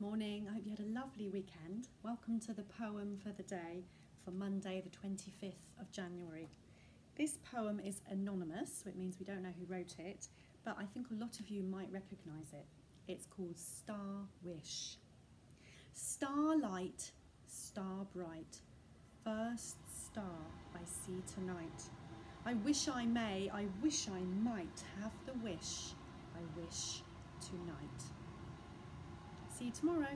Morning, I hope you had a lovely weekend. Welcome to the poem for the day for Monday, the 25th of January. This poem is anonymous, which means we don't know who wrote it, but I think a lot of you might recognise it. It's called Star Wish. Starlight, star bright, first star I see tonight. I wish I may, I wish I might have the wish I wish tonight. See you tomorrow.